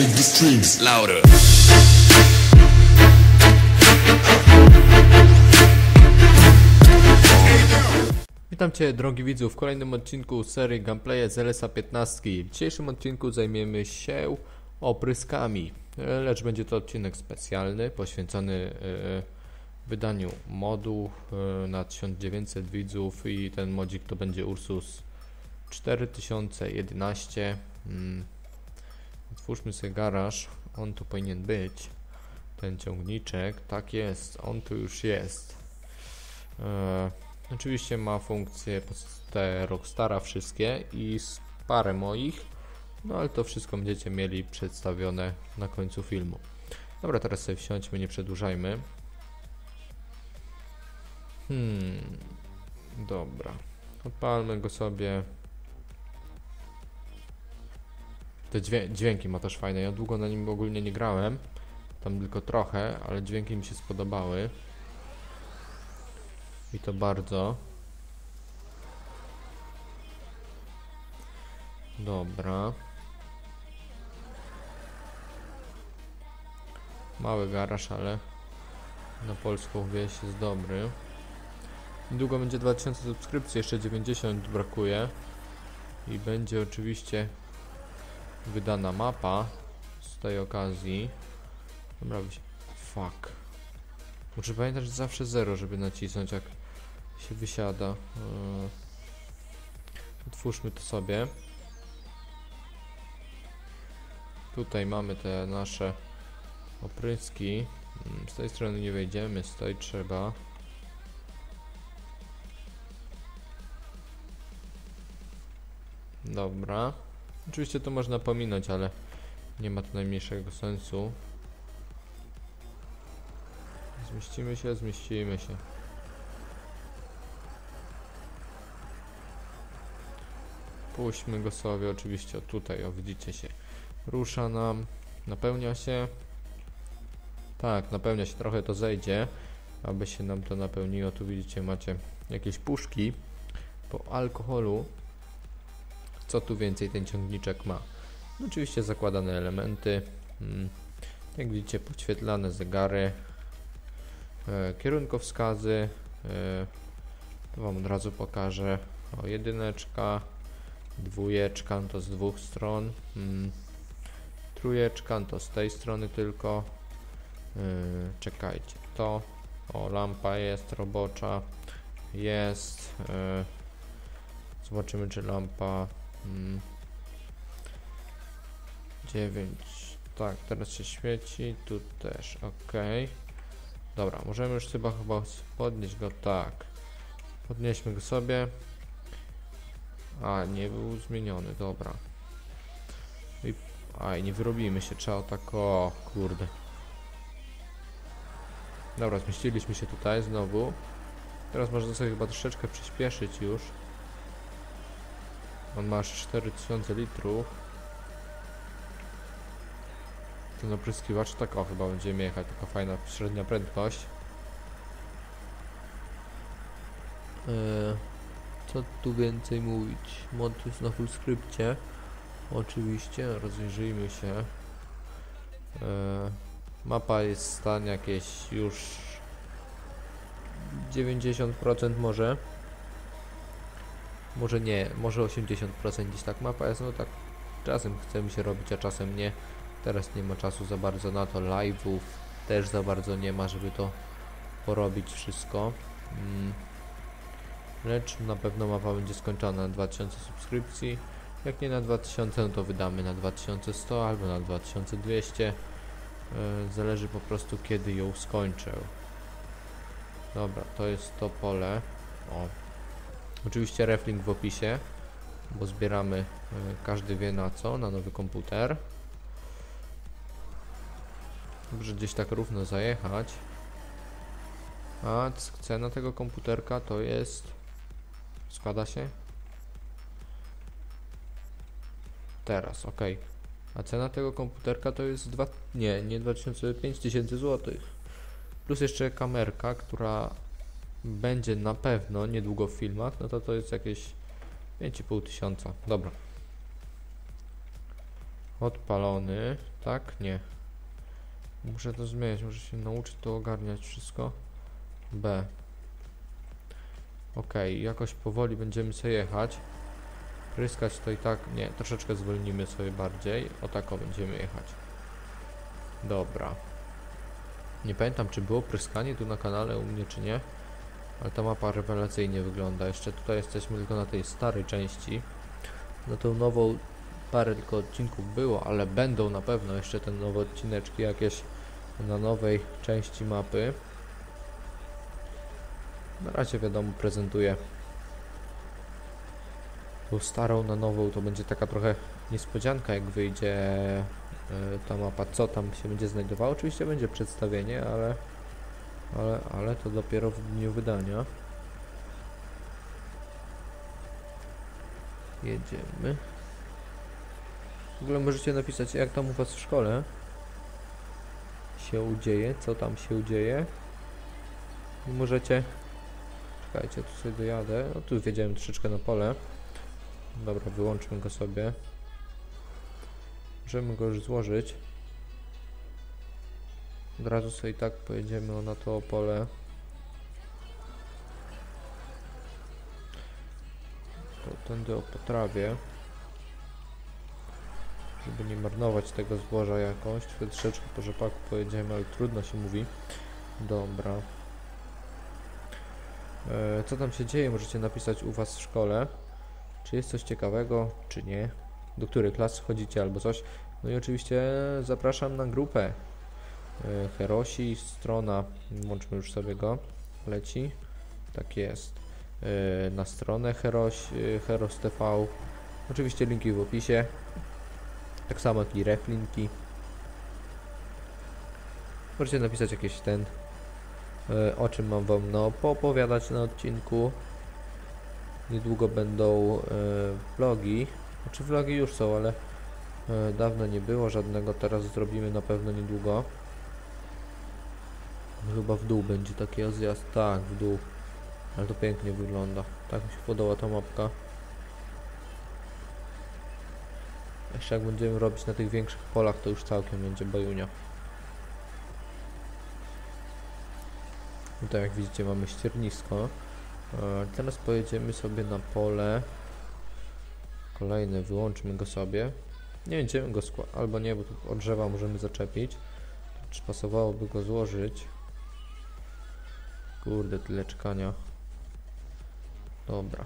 make the strings louder. Witam Cię drogi widzu w kolejnym odcinku serii gameplaye z LSA 15. W dzisiejszym odcinku zajmiemy się opryskami, lecz będzie to odcinek specjalny poświęcony e, wydaniu modu e, na 1900 widzów i ten modzik to będzie Ursus 4011. Otwórzmy sobie garaż, on tu powinien być, ten ciągniczek, tak jest, on tu już jest. E, Oczywiście ma funkcje te Rockstara wszystkie i parę moich, no ale to wszystko będziecie mieli przedstawione na końcu filmu. Dobra, teraz sobie wsiądźmy, nie przedłużajmy. Hmm, dobra. Odpalmy go sobie. Te dźwię- dźwięki ma też fajne. Ja długo na nim ogólnie nie grałem. Tam tylko trochę, ale dźwięki mi się spodobały. I to bardzo. Dobra. Mały garaż, ale na polską wieś jest dobry. Niedługo będzie 2000 subskrypcji, jeszcze 90 brakuje. I będzie oczywiście wydana mapa z tej okazji. Dobra, fuck. Muszę pamiętać, że zawsze zero, żeby nacisnąć jak się wysiada. Yy. Otwórzmy to sobie. Tutaj mamy te nasze opryski. Mm, Z tej strony nie wejdziemy, z tej trzeba. Dobra. Oczywiście to można pominąć, ale nie ma to najmniejszego sensu. Zmieścimy się, zmieścimy się. Puśćmy go sobie oczywiście o tutaj, o widzicie się. Rusza nam, napełnia się. Tak, napełnia się, trochę to zejdzie, aby się nam to napełniło. Tu widzicie, macie jakieś puszki po alkoholu. Co tu więcej ten ciągniczek ma? No, oczywiście zakładane elementy. Mm, Jak widzicie, podświetlane zegary, e, kierunkowskazy. E, to Wam od razu pokażę. O, jedyneczka, dwójeczka no to z dwóch stron. Mm, trójeczka no to z tej strony tylko. E, czekajcie, to. O, lampa jest robocza. Jest. Zobaczymy, czy lampa. Mm, 9. Tak, teraz się świeci. Tu też, ok. Dobra, możemy już chyba chyba podnieść go tak. Podnieśmy go sobie. A, nie był zmieniony, dobra. I, aj, nie wyrobimy się, trzeba tak, o kurde. Dobra, zmieściliśmy się tutaj znowu. Teraz można sobie chyba troszeczkę przyspieszyć już. On ma aż 4000 litrów. Ten opryskiwacz tak o chyba będziemy jechać, taka fajna średnia prędkość. Eee, co tu więcej mówić? Mod jest na full skrypcie. Oczywiście, rozejrzyjmy się. Eee, mapa jest w stanie jakieś już 90% może. Może nie, może 80% gdzieś tak mapa jest, no tak czasem chce mi się robić, a czasem nie. Teraz nie ma czasu za bardzo na to, live'ów też za bardzo nie ma, żeby to porobić wszystko. Mm. Lecz na pewno mapa będzie skończona na 2000 subskrypcji. Jak nie na 2000, no to wydamy na 2100 albo na 2200. Yy, zależy po prostu kiedy ją skończę. Dobra, to jest to pole. O. Oczywiście reflink w opisie, bo zbieramy, yy, każdy wie na co, na nowy komputer. Dobrze gdzieś tak równo zajechać. A cena tego komputerka to jest... Składa się? Teraz, ok. A cena tego komputerka to jest 2... Nie, nie 2000, 5000 zł. Plus jeszcze kamerka, która będzie na pewno niedługo w filmach, no to to jest jakieś 5,5 tysiąca. Dobra. Odpalony, tak? Nie. Muszę to zmieniać, muszę się nauczyć to ogarniać wszystko. B. Ok, jakoś powoli będziemy sobie jechać. Pryskać to i tak, nie, troszeczkę zwolnimy sobie bardziej. O tako będziemy jechać. Dobra. Nie pamiętam, czy było pryskanie tu na kanale u mnie, czy nie. Ale ta mapa rewelacyjnie wygląda. Jeszcze tutaj jesteśmy tylko na tej starej części. Na tą nową parę tylko odcinków było, ale będą na pewno jeszcze te nowe odcineczki jakieś na nowej części mapy. Na razie wiadomo prezentuję tą starą na nową, to będzie taka trochę niespodzianka jak wyjdzie e, ta mapa, co tam się będzie znajdowało. Oczywiście będzie przedstawienie, ale, ale, ale to dopiero w dniu wydania. Jedziemy. W ogóle możecie napisać, jak tam u was w szkole się dzieje, co tam się dzieje. Możecie... Czekajcie, tu sobie dojadę. No tu wiedziałem troszeczkę na pole. Dobra, wyłączmy go sobie. Możemy go już złożyć. Od razu sobie i tak pojedziemy na to pole. To tędy o potrawie. Żeby nie marnować tego zboża jakoś. Wtedy troszeczkę po rzepaku pojedziemy, ale trudno się mówi. Dobra. E, co tam się dzieje? Możecie napisać u Was w szkole. Czy jest coś ciekawego, czy nie? Do której klas chodzicie albo coś? No i oczywiście zapraszam na grupę Herosi, strona, włączmy już sobie go, leci, tak jest, e, na stronę Heroś, e, Heros TV, oczywiście linki w opisie, tak samo jak i reflinki. Możecie napisać jakieś ten, e, o czym mam wam no, poopowiadać na odcinku. Niedługo będą e, vlogi, znaczy vlogi już są, ale e, dawno nie było żadnego, teraz zrobimy na pewno niedługo. Chyba w dół będzie taki zjazd, tak, w dół. Ale to pięknie wygląda. Tak mi się podoba ta mapka. Jeszcze jak będziemy robić na tych większych polach, to już całkiem będzie bajunia. Tutaj jak widzicie mamy ściernisko. E, Teraz pojedziemy sobie na pole. Kolejne, wyłączmy go sobie. Nie będziemy go składać, albo nie, bo od drzewa możemy zaczepić. Czy pasowałoby go złożyć? Kurde, tyle czekania. Dobra.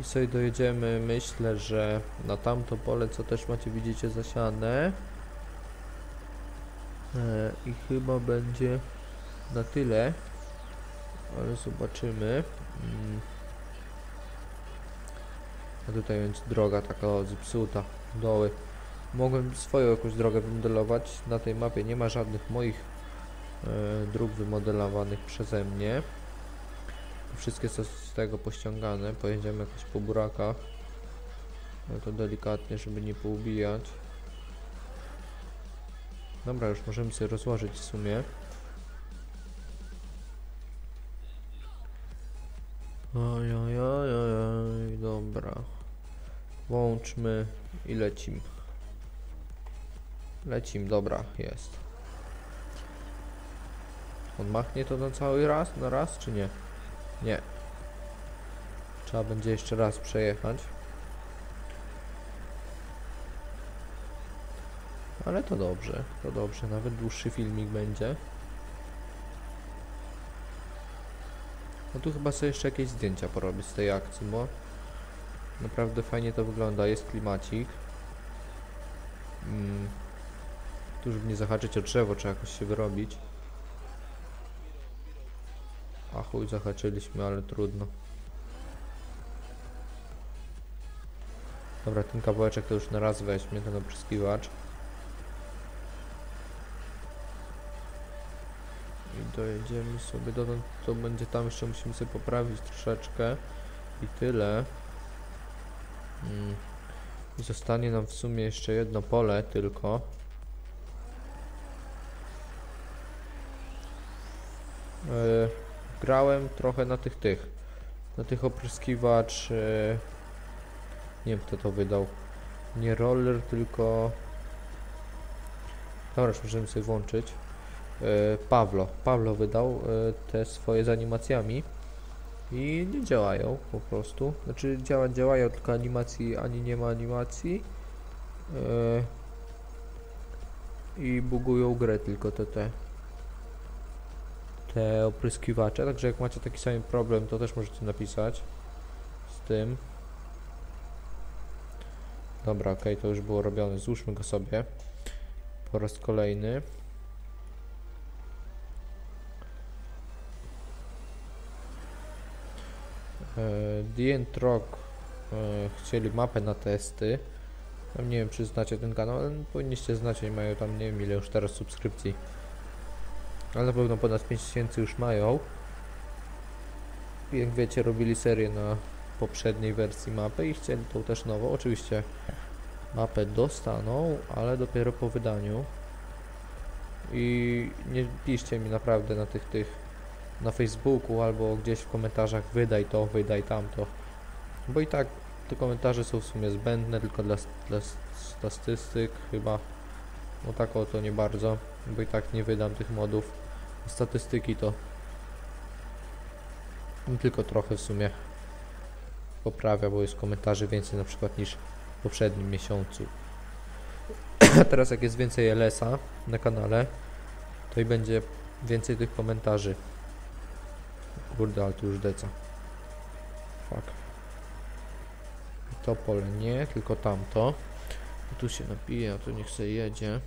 I sobie dojedziemy, myślę, że na tamto pole, co też macie, widzicie, zasiane. E, I chyba będzie na tyle. Ale zobaczymy. Mm. A tutaj będzie droga taka zepsuta. Doły. Mogłem swoją jakąś drogę wymodelować. Na tej mapie nie ma żadnych moich dróg wymodelowanych przeze mnie. Wszystkie są z tego pościągane. Pojedziemy jakoś po burakach. No to delikatnie, żeby nie poubijać. Dobra, już możemy sobie rozłożyć w sumie. Oj, oj, oj, oj, dobra. Włączmy i lecim. Lecim, dobra, jest. On machnie to na cały raz, na raz, czy nie? Nie. Trzeba będzie jeszcze raz przejechać. Ale to dobrze, to dobrze, nawet dłuższy filmik będzie. No tu chyba sobie jeszcze jakieś zdjęcia porobię z tej akcji, bo naprawdę fajnie to wygląda, jest klimacik. Mm. Tu żeby nie zahaczyć o drzewo, trzeba jakoś się wyrobić. A chuj, zahaczyliśmy, ale trudno. Dobra, ten kawałeczek to już na raz weźmie, ten opryskiwacz. I dojedziemy sobie dotąd, to będzie tam jeszcze musimy sobie poprawić troszeczkę. I tyle. Mm. I zostanie nam w sumie jeszcze jedno pole tylko. Yy, grałem trochę na tych tych. Na tych opryskiwacz. Yy, nie wiem kto to wydał. Nie roller, tylko... Dobra, już możemy sobie włączyć. E, Pawlo. Pawlo wydał e, te swoje z animacjami i nie działają po prostu. Znaczy działa, działają, tylko animacji ani nie ma animacji. E, I bugują grę tylko te te te opryskiwacze, także jak macie taki sam problem, to też możecie napisać z tym. Dobra, ok, to już było robione. Złóżmy go sobie po raz kolejny. E, End Rock e, chcieli mapę na testy. Tam nie wiem, czy znacie ten kanał, ale powinniście znać, oni mają tam nie wiem ile już teraz subskrypcji. Ale na pewno ponad 5000 już mają. Jak wiecie, robili serię na poprzedniej wersji mapy i chcieli tą też nową. Oczywiście mapę dostaną, ale dopiero po wydaniu. I nie piszcie mi naprawdę na tych tych na Facebooku albo gdzieś w komentarzach wydaj to, wydaj tamto. Bo i tak te komentarze są w sumie zbędne tylko dla, dla statystyk chyba. No tak o to nie bardzo, bo i tak nie wydam tych modów. Statystyki to tylko trochę w sumie poprawia, bo jest komentarzy więcej na przykład niż w poprzednim miesiącu. Teraz jak jest więcej LS-a na kanale, to i będzie więcej tych komentarzy. Kurde, ale tu już deca. Fuck. To pole nie, tylko tamto. I tu się napije, a tu niech sobie jedzie.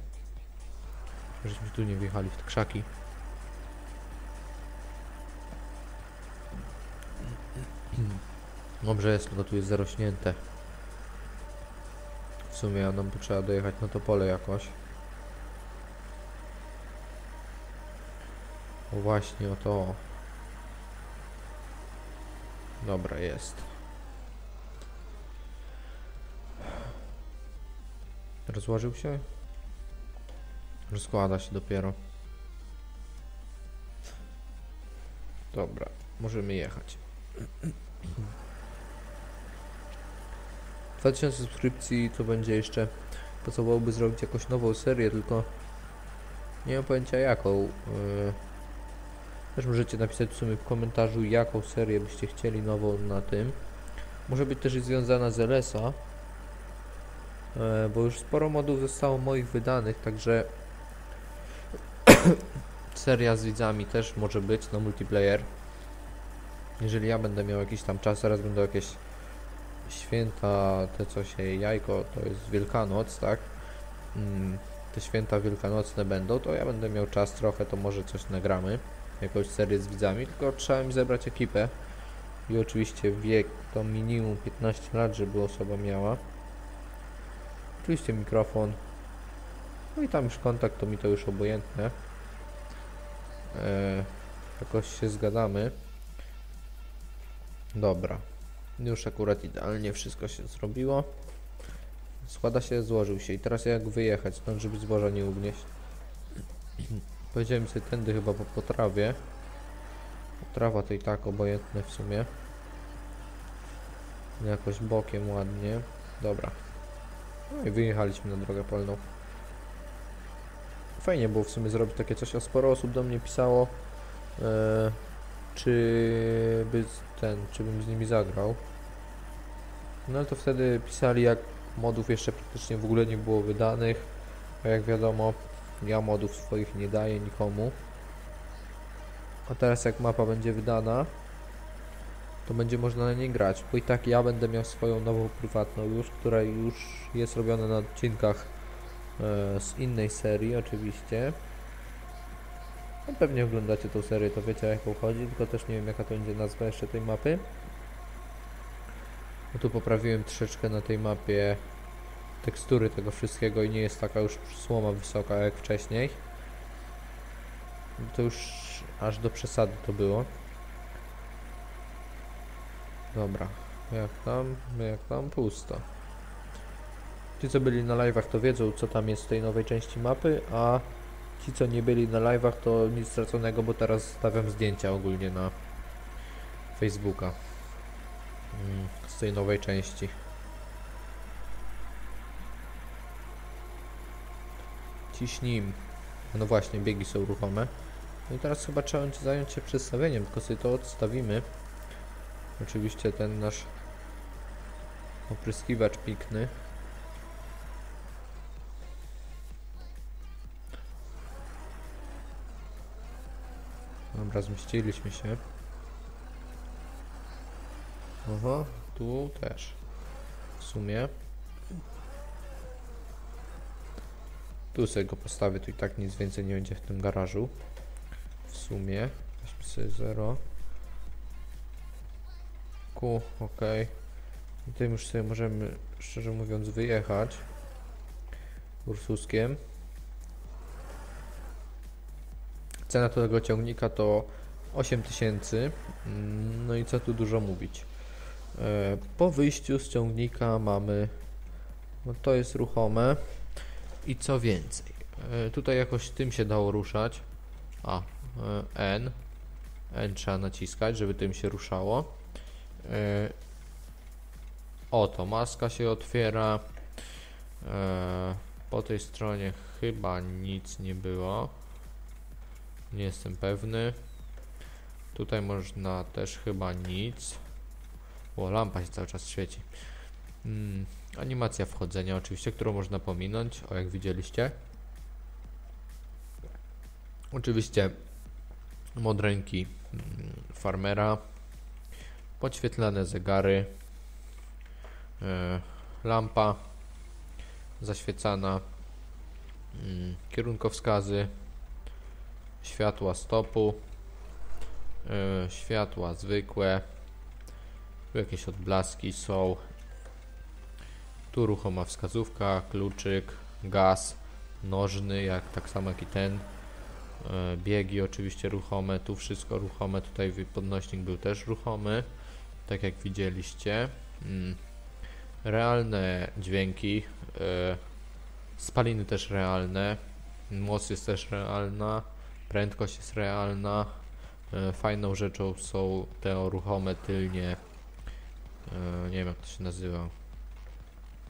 Żeśmy tu nie wjechali w te krzaki. Dobrze jest, tylko tu jest zarośnięte. W sumie nam trzeba dojechać na to pole jakoś. O właśnie, o to. Dobra, jest. Rozłożył się? Rozkłada się dopiero. Dobra, możemy jechać. 2000 subskrypcji to będzie jeszcze pasowałoby zrobić jakąś nową serię, tylko nie mam pojęcia jaką. Yy, też możecie napisać w sumie w komentarzu jaką serię byście chcieli nową na tym. Może być też związana z LS-a, yy, bo już sporo modów zostało moich wydanych, także seria z widzami też może być na multiplayer. Jeżeli ja będę miał jakiś tam czas, teraz będą jakieś święta, te co się jajko, to jest Wielkanoc, tak? Mm, te święta wielkanocne będą, to ja będę miał czas trochę, to może coś nagramy, jakąś serię z widzami, tylko trzeba mi zebrać ekipę i oczywiście wiek to minimum 15 lat, żeby osoba miała. Oczywiście mikrofon, no i tam już kontakt, to mi to już obojętne. Eee, jakoś się zgadamy. Dobra. Już akurat idealnie wszystko się zrobiło. Składa się, złożył się. I teraz jak wyjechać stąd, żeby zboża nie ugnieść? Pojedziemy sobie tędy chyba po potrawie. Trawa to i tak obojętne w sumie. Jakoś bokiem ładnie. Dobra. No i wyjechaliśmy na drogę polną. Fajnie było w sumie zrobić takie coś, a sporo osób do mnie pisało, e, czy by ten, czy bym z nimi zagrał. No to wtedy pisali, jak modów jeszcze praktycznie w ogóle nie było wydanych, a jak wiadomo, ja modów swoich nie daję nikomu. A teraz jak mapa będzie wydana, to będzie można na niej grać, bo i tak ja będę miał swoją nową prywatną już, która już jest robiona na odcinkach e, z innej serii oczywiście. No pewnie oglądacie tą serię, to wiecie o jaką chodzi, tylko też nie wiem jaka to będzie nazwa jeszcze tej mapy. No tu poprawiłem troszeczkę na tej mapie tekstury tego wszystkiego i nie jest taka już słoma wysoka jak wcześniej. To już aż do przesady to było. Dobra, jak tam, jak tam pusto. Ci co byli na live'ach to wiedzą co tam jest w tej nowej części mapy, a ci co nie byli na live'ach to nic straconego, bo teraz stawiam zdjęcia ogólnie na Facebooka mm, z tej nowej części. Ciśnij. No właśnie, biegi są ruchome. No i teraz chyba trzeba zająć się przedstawieniem, tylko sobie to odstawimy. Oczywiście ten nasz opryskiwacz pikny. Dobra, zmieściliśmy się. Aha, tu też. W sumie. Tu sobie go postawię, tu i tak nic więcej nie będzie w tym garażu. W sumie. Weźmy sobie 0. Q, ok. I tym już sobie możemy, szczerze mówiąc, wyjechać. Ursuskiem. Cena tego ciągnika to 8000. Mm, No i co tu dużo mówić. E, Po wyjściu z ciągnika mamy, no to jest ruchome i co więcej. e, Tutaj jakoś tym się dało ruszać. A, e, N. N trzeba naciskać, żeby tym się ruszało. Oto, maska się otwiera. Po tej stronie chyba nic nie było. Nie jestem pewny. Tutaj można też chyba nic. O, lampa się cały czas świeci. Mm, animacja wchodzenia oczywiście, którą można pominąć, o jak widzieliście. Oczywiście modręki mm, farmera, podświetlane zegary, e, lampa zaświecana, mm, kierunkowskazy, światła stopu, e, światła zwykłe, tu jakieś odblaski są, tu ruchoma wskazówka, kluczyk, gaz, nożny, jak tak samo jak i ten, e, biegi oczywiście ruchome, tu wszystko ruchome, tutaj podnośnik był też ruchomy, tak jak widzieliście. Mm. Realne dźwięki, e, spaliny też realne, moc jest też realna, prędkość jest realna. E, Fajną rzeczą są te ruchome tylnie, e, nie wiem jak to się nazywa,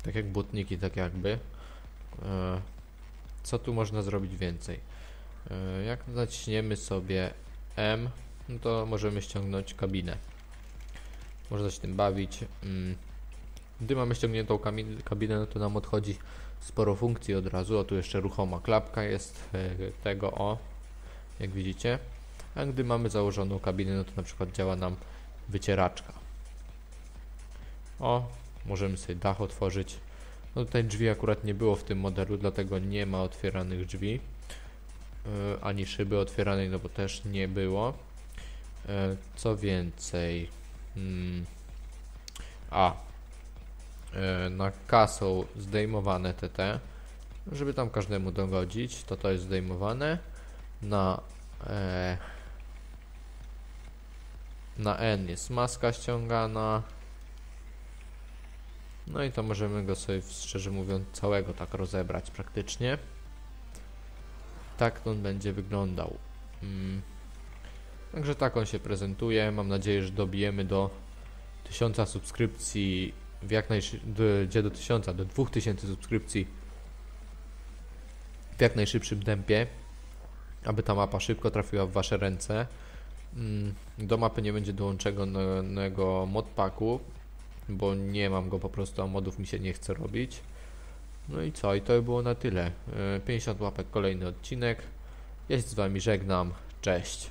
tak jak błotniki, tak jakby. E, Co tu można zrobić więcej? Jak naciśniemy sobie M, no to możemy ściągnąć kabinę. Można się tym bawić. Mm. Gdy mamy ściągniętą kabinę, no to nam odchodzi sporo funkcji od razu. O, tu jeszcze ruchoma klapka jest tego o, jak widzicie. A gdy mamy założoną kabinę, no to na przykład działa nam wycieraczka. O, możemy sobie dach otworzyć. No tutaj drzwi akurat nie było w tym modelu, dlatego nie ma otwieranych drzwi. Yy, ani szyby otwieranej, no bo też nie było. Yy, co więcej. Mm, a. Yy, na K są zdejmowane TT. Żeby tam każdemu dogodzić, to to jest zdejmowane. Na e, na N jest maska ściągana. No i to możemy go sobie, szczerze mówiąc, całego tak rozebrać praktycznie. Tak on będzie wyglądał. Mm. Także tak on się prezentuje. Mam nadzieję, że dobijemy do 1000 subskrypcji w jak najszybciej, gdzie do 1000, do 2000 subskrypcji w jak najszybszym tempie, aby ta mapa szybko trafiła w Wasze ręce. Mm, do mapy nie będzie dołączonego modpaku, bo nie mam go po prostu, a modów mi się nie chce robić. No i co? I to było na tyle. E, 50 łapek, kolejny odcinek. Ja się z Wami żegnam. Cześć!